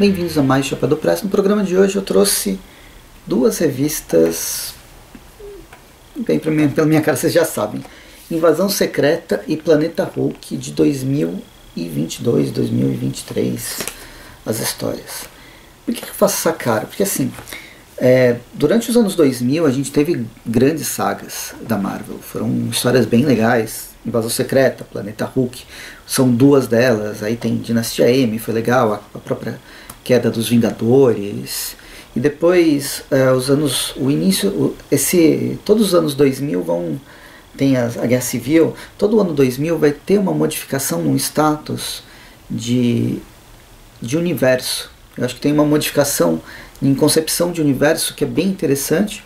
Bem-vindos a mais Chapa do Press. No programa de hoje eu trouxe duas revistas. Bem, minha, pela minha cara vocês já sabem: Invasão Secreta e Planeta Hulk de 2022, 2023. As histórias. Por que eu faço essa cara? Porque assim, é, durante os anos 2000 a gente teve grandes sagas da Marvel. Foram histórias bem legais. Invasão Secreta, Planeta Hulk, são duas delas. Aí tem Dinastia M, foi legal. A, a própria queda dos Vingadores. E depois, é, os anos, o início, esse, todos os anos 2000 vão tem a, a Guerra Civil. Todo ano 2000 vai ter uma modificação no status de de universo. Eu acho que tem uma modificação em concepção de universo que é bem interessante,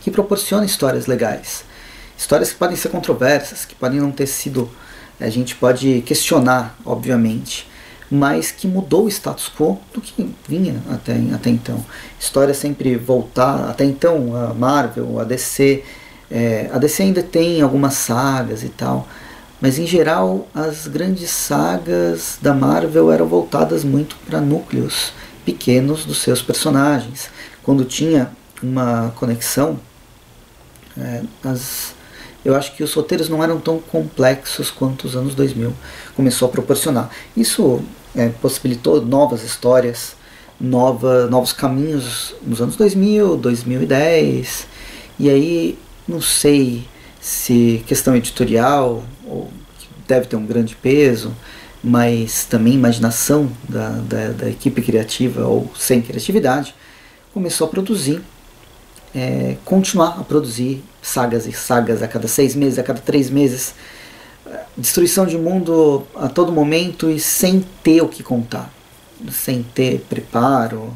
que proporciona histórias legais. Histórias que podem ser controversas, que podem não ter sido. A gente pode questionar, obviamente, mas que mudou o status quo do que vinha até, até então. História sempre voltar. Até então, a Marvel, a DC. É, a DC ainda tem algumas sagas e tal, mas em geral as grandes sagas da Marvel eram voltadas muito para núcleos pequenos dos seus personagens. Quando tinha uma conexão, é, as, eu acho que os roteiros não eram tão complexos quanto os anos 2000 começou a proporcionar. Isso é, possibilitou novas histórias, nova, novos caminhos nos anos 2000, 2010, e aí não sei se questão editorial ou, deve ter um grande peso, mas também imaginação da, da, da equipe criativa ou sem criatividade, começou a produzir, é, continuar a produzir sagas e sagas a cada seis meses, a cada três meses, destruição de mundo a todo momento e sem ter o que contar, sem ter preparo,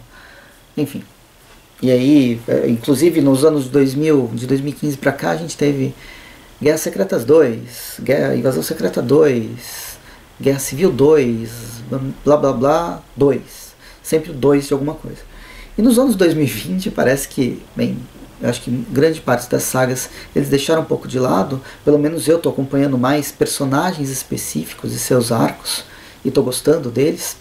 enfim. E aí, é, inclusive nos anos 2000, de 2015 para cá, a gente teve Guerra Secretas 2, Guerra, Invasão Secreta 2, Guerra Civil 2, blá blá blá 2. Sempre o 2 de alguma coisa. E nos anos 2020 parece que, bem, eu acho que grande parte das sagas eles deixaram um pouco de lado. Pelo menos eu estou acompanhando mais personagens específicos e seus arcos e estou gostando deles.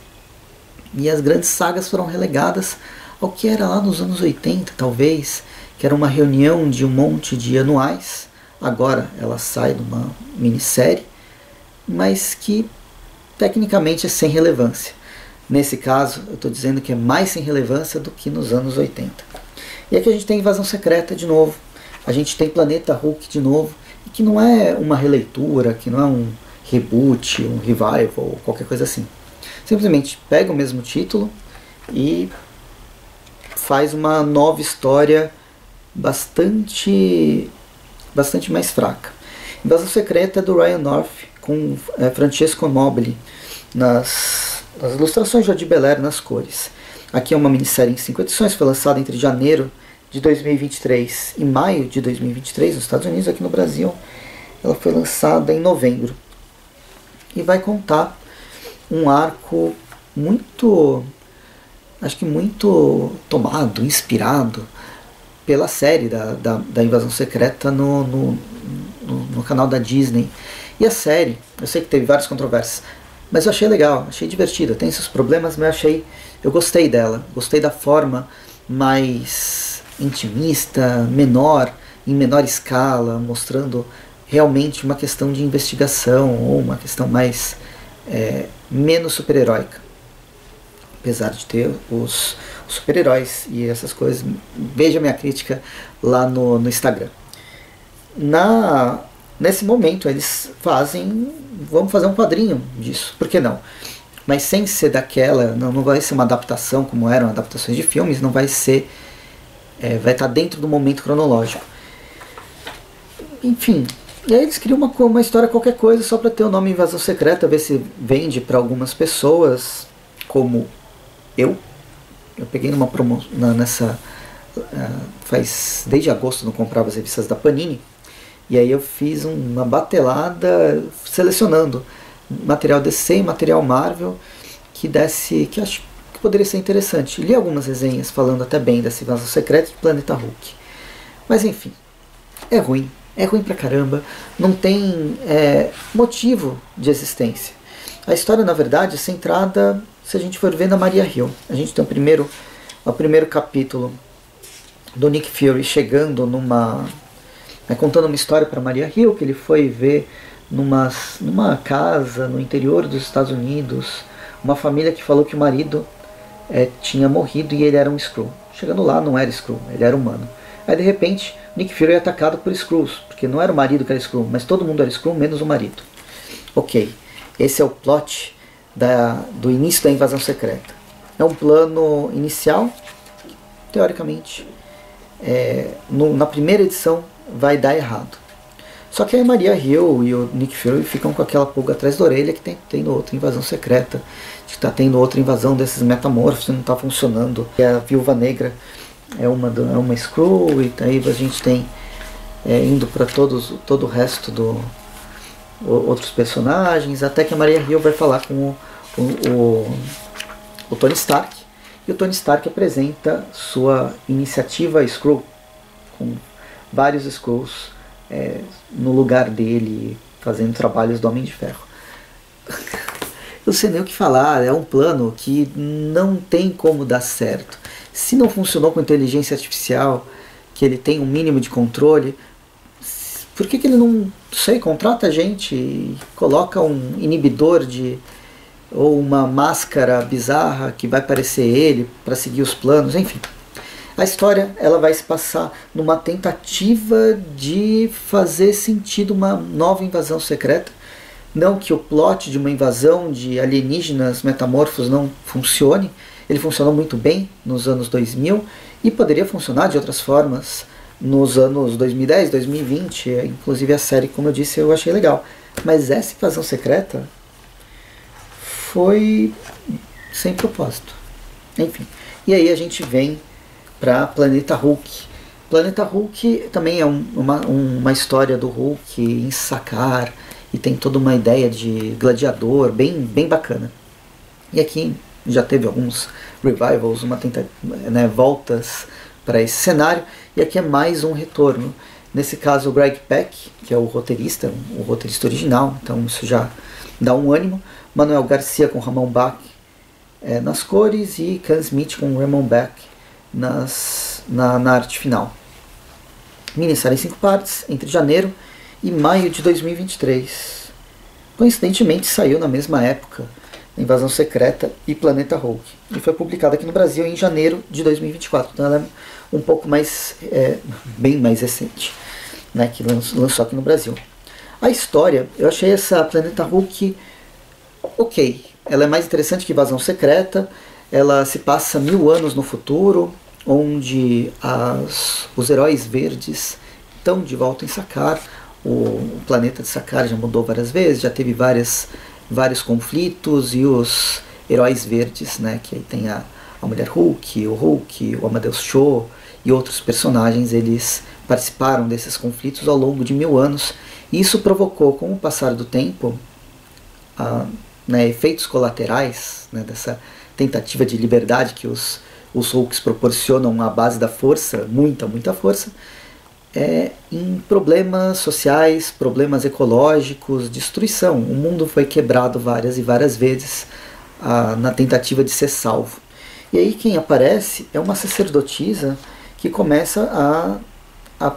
E as grandes sagas foram relegadas ao que era lá nos anos 80, talvez, que era uma reunião de um monte de anuais. Agora ela sai de uma minissérie, mas que tecnicamente é sem relevância. Nesse caso, eu estou dizendo que é mais sem relevância do que nos anos 80. E aqui a gente tem Invasão Secreta de novo, a gente tem Planeta Hulk de novo, que não é uma releitura, que não é um reboot, um revival, qualquer coisa assim. Simplesmente pega o mesmo título e faz uma nova história bastante bastante mais fraca. Invasão Secreta é do Ryan North com é, Francesco Mobili nas, nas ilustrações de Adi Belair nas cores. Aqui é uma minissérie em cinco edições, foi lançada entre janeiro de 2023 e maio de 2023 nos Estados Unidos, aqui no Brasil ela foi lançada em novembro. E vai contar um arco muito, acho que muito tomado, inspirado pela série da, da, da Invasão Secreta no, no, no, no canal da Disney. E a série, eu sei que teve várias controvérsias, mas eu achei legal, achei divertida. Tem seus problemas, mas eu achei, eu gostei dela, gostei da forma mais intimista, menor, em menor escala, mostrando realmente uma questão de investigação ou uma questão mais é, menos super-heróica. Apesar de ter os, os super-heróis e essas coisas, veja minha crítica lá no, no Instagram. Na Nesse momento eles fazem, vamos fazer um quadrinho disso, por que não? Mas sem ser daquela, não, não vai ser uma adaptação como eram adaptações de filmes, não vai ser, é, vai estar dentro do momento cronológico. Enfim, e aí eles criam uma, uma história qualquer coisa só para ter o nome Invasão Secreta, ver se vende para algumas pessoas, como eu. Eu peguei numa promoção nessa. Uh, faz desde agosto não comprava as revistas da Panini e aí eu fiz uma batelada selecionando material DC e material Marvel que desse, que acho que poderia ser interessante. Li algumas resenhas falando até bem dessa invasão secreta de Planeta Hulk. Mas enfim, é ruim, é ruim pra caramba, não tem é, motivo de existência. A história, na verdade, é centrada se a gente for ver na Maria Hill. A gente tem o primeiro, o primeiro capítulo do Nick Fury chegando numa. Né, contando uma história para Maria Hill, que ele foi ver numa, numa casa no interior dos Estados Unidos, uma família que falou que o marido é, tinha morrido e ele era um Skrull. Chegando lá, não era Skrull, ele era humano. Aí de repente, Nick Fury é atacado por Skrulls, porque não era o marido que era Skrull, mas todo mundo era Skrull, menos o marido. Ok, esse é o plot da, do início da invasão secreta. É um plano inicial, teoricamente, é, no, na primeira edição vai dar errado. Só que a Maria Hill e o Nick Fury ficam com aquela pulga atrás da orelha que tem tendo outra invasão secreta, que está tendo outra invasão desses metamorfos e não está funcionando. E a Viúva Negra é uma, é uma Skrull e aí a gente tem é, indo para todos todo o resto do o, outros personagens, até que a Maria Hill vai falar com o, o, o, Tony Stark e o Tony Stark apresenta sua iniciativa Skrull com vários Skrulls é, no lugar dele, fazendo trabalhos do Homem de Ferro. Eu sei nem o que falar, é um plano que não tem como dar certo. Se não funcionou com inteligência artificial, que ele tem um mínimo de controle, por que, que ele não, sei, contrata a gente e coloca um inibidor de ou uma máscara bizarra que vai parecer ele para seguir os planos, enfim. A história ela vai se passar numa tentativa de fazer sentido uma nova invasão secreta. Não que o plot de uma invasão de alienígenas metamorfos não funcione, ele funcionou muito bem nos anos 2000 e poderia funcionar de outras formas nos anos 2010, 2020, inclusive a série, como eu disse, eu achei legal. Mas essa invasão secreta foi sem propósito. Enfim. E aí a gente vem para Planeta Hulk. Planeta Hulk também é um, uma, uma história do Hulk em sacar e tem toda uma ideia de gladiador bem, bem bacana. E aqui já teve alguns revivals, uma tenta, né, voltas para esse cenário, e aqui é mais um retorno. Nesse caso, o Greg Peck, que é o roteirista, o roteirista original, então isso já dá um ânimo. Manuel Garcia com Ramon Bach é, nas cores e Can Smith com Ramon Bach nas, na, na arte final. Minissérie em cinco partes, entre janeiro e maio de 2023. Coincidentemente saiu na mesma época Invasão Secreta e Planeta Hulk. E foi publicada aqui no Brasil em janeiro de 2024. Então ela é um pouco mais, é, bem mais recente, né, que lançou aqui no Brasil. A história, eu achei essa Planeta Hulk ok. Ela é mais interessante que Invasão Secreta. Ela se passa mil anos no futuro, onde as, os heróis verdes estão de volta em Sakar. O, planeta de Sakar já mudou várias vezes, já teve várias, vários conflitos e os heróis verdes, né, que aí tem a, a Mulher Hulk, o Hulk, o Amadeus Cho e outros personagens, eles participaram desses conflitos ao longo de mil anos. E isso provocou, com o passar do tempo, a, né, efeitos colaterais né, dessa tentativa de liberdade que os, os Hulks proporcionam à base da força, muita, muita força, é, em problemas sociais, problemas ecológicos, destruição. O mundo foi quebrado várias e várias vezes ah, na tentativa de ser salvo. E aí quem aparece é uma sacerdotisa que começa a, a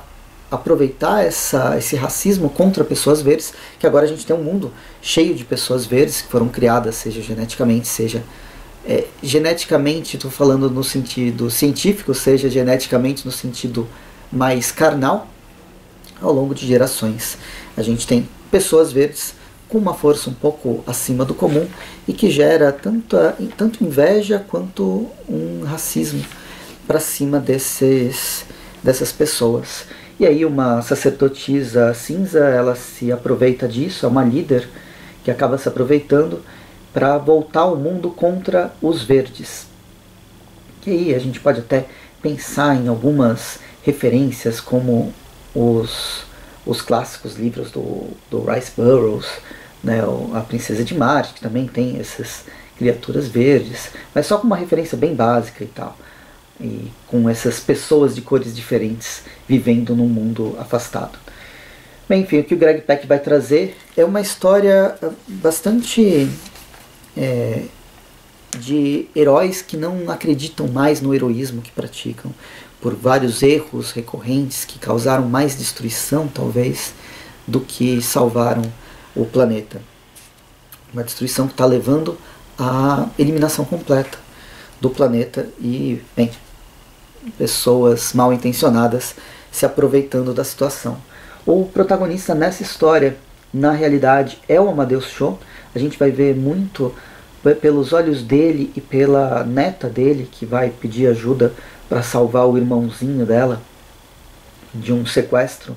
aproveitar essa, esse racismo contra pessoas verdes, que agora a gente tem um mundo cheio de pessoas verdes que foram criadas, seja geneticamente, seja é, geneticamente, estou falando no sentido científico, seja geneticamente no sentido mais carnal, ao longo de gerações. A gente tem pessoas verdes com uma força um pouco acima do comum e que gera tanto, tanto inveja quanto um racismo para cima desses, dessas pessoas. E aí uma sacerdotisa cinza, ela se aproveita disso, é uma líder que acaba se aproveitando para voltar o mundo contra os verdes. E aí a gente pode até pensar em algumas referências como os, os clássicos livros do, do Rice Burroughs, né, a Princesa de Marte, que também tem essas criaturas verdes, mas só com uma referência bem básica e tal e com essas pessoas de cores diferentes vivendo num mundo afastado. Bem, enfim, o que o Greg Peck vai trazer é uma história ah, bastante é, de heróis que não acreditam mais no heroísmo que praticam, por vários erros recorrentes que causaram mais destruição, talvez, do que salvaram o planeta. Uma destruição que está levando à eliminação completa do planeta e, bem, pessoas mal intencionadas se aproveitando da situação. O protagonista nessa história, na realidade, é o Amadeus Cho. A gente vai ver muito pelos olhos dele e pela neta dele, que vai pedir ajuda para salvar o irmãozinho dela de um sequestro.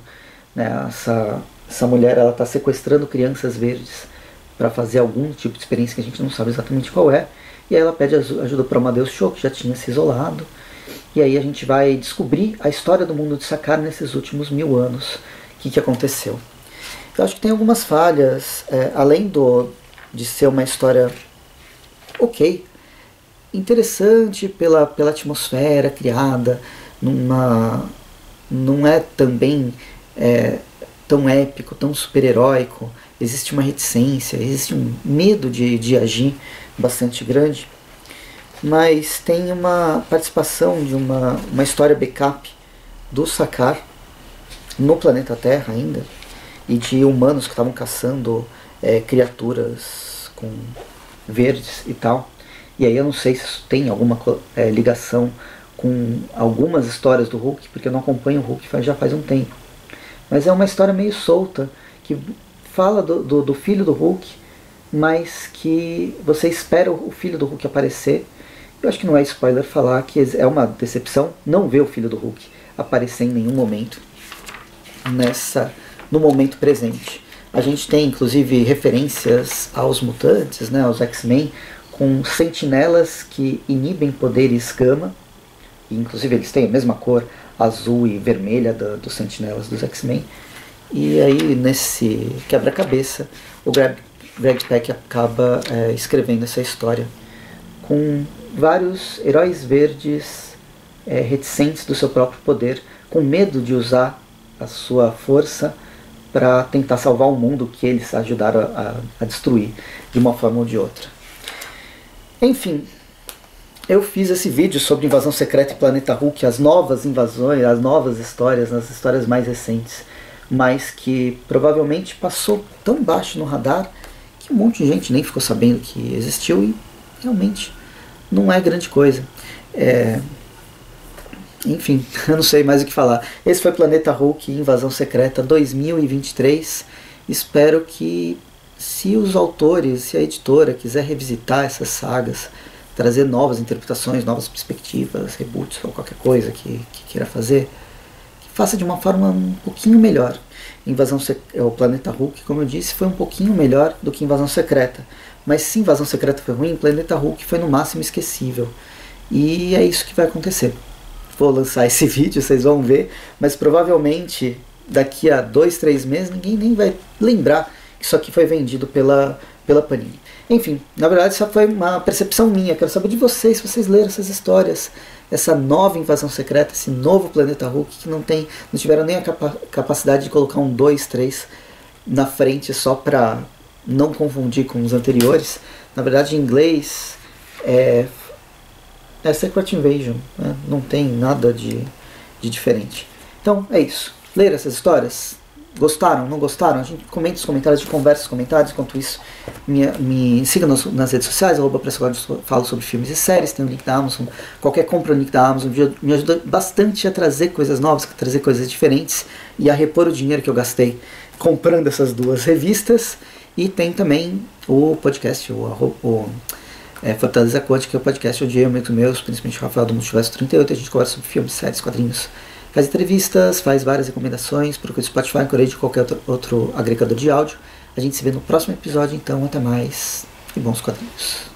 Né? Essa, essa mulher ela está sequestrando crianças verdes para fazer algum tipo de experiência que a gente não sabe exatamente qual é. E aí ela pede ajuda para Amadeus Cho, que já tinha se isolado. E aí a gente vai descobrir a história do mundo de Sakar nesses últimos mil anos. O que, que aconteceu. Eu acho que tem algumas falhas, é, além do, de ser uma história ok, interessante pela, pela atmosfera criada, numa, não é também é, tão épico, tão super-heróico, existe uma reticência, existe um medo de, de agir bastante grande, mas tem uma participação de uma, uma história backup do Sakar no planeta Terra ainda, e de humanos que estavam caçando é, criaturas com verdes e tal. E aí eu não sei se isso tem alguma é, ligação com algumas histórias do Hulk, porque eu não acompanho o Hulk faz, já faz um tempo. Mas é uma história meio solta, que fala do, do, do filho do Hulk, mas que você espera o filho do Hulk aparecer. Eu acho que não é spoiler falar que é uma decepção não ver o filho do Hulk aparecer em nenhum momento nessa no momento presente. A gente tem inclusive referências aos mutantes, né, aos X-Men, com sentinelas que inibem poderes gama, e inclusive eles têm a mesma cor azul e vermelha do, dos sentinelas dos X-Men. E aí, nesse quebra-cabeça, o Greg, Greg Peck acaba é, escrevendo essa história com vários heróis verdes é, reticentes do seu próprio poder, com medo de usar a sua força para tentar salvar o mundo que eles ajudaram a, a destruir de uma forma ou de outra. Enfim, eu fiz esse vídeo sobre invasão secreta e Planeta Hulk, as novas invasões, as novas histórias, as histórias mais recentes, mas que provavelmente passou tão baixo no radar que um monte de gente nem ficou sabendo que existiu e realmente não é grande coisa. É... Enfim, eu não sei mais o que falar. Esse foi Planeta Hulk Invasão Secreta 2023. Espero que se os autores, se a editora quiser revisitar essas sagas, trazer novas interpretações, novas perspectivas, reboots ou qualquer coisa que, que queira fazer, que faça de uma forma um pouquinho melhor. Invasão é o Planeta Hulk, como eu disse, foi um pouquinho melhor do que Invasão Secreta. Mas se Invasão Secreta foi ruim, Planeta Hulk foi no máximo esquecível. E é isso que vai acontecer. Vou lançar esse vídeo, vocês vão ver, mas provavelmente daqui a dois, três meses ninguém nem vai lembrar que isso aqui foi vendido pela, pela Panini. Enfim, na verdade, isso foi uma percepção minha. Quero saber de vocês, se vocês leram essas histórias, essa nova invasão secreta, esse novo planeta Hulk que não tem, não tiveram nem a capa capacidade de colocar um 2, 3 na frente só para não confundir com os anteriores. Na verdade, em inglês é, é Secret Invasion, né? não tem nada de, de diferente. Então é isso. Ler essas histórias Gostaram? Não gostaram? A gente comenta os comentários, conversa os comentários. Enquanto isso, me, me siga nas, nas redes sociais, arroba falo sobre filmes e séries, tem o link da Amazon. Qualquer compra no link da Amazon me ajuda bastante a trazer coisas novas, a trazer coisas diferentes e a repor o dinheiro que eu gastei comprando essas duas revistas. E tem também o podcast, o, o é, Fortaleza Quântica, que é o podcast onde eu amigos meus, principalmente o Rafael do Multiverso 38, a gente conversa sobre filmes, séries, quadrinhos Faz entrevistas, faz várias recomendações, procura o Spotify, de qualquer outro, outro agregador de áudio. A gente se vê no próximo episódio, então até mais e bons quadrinhos.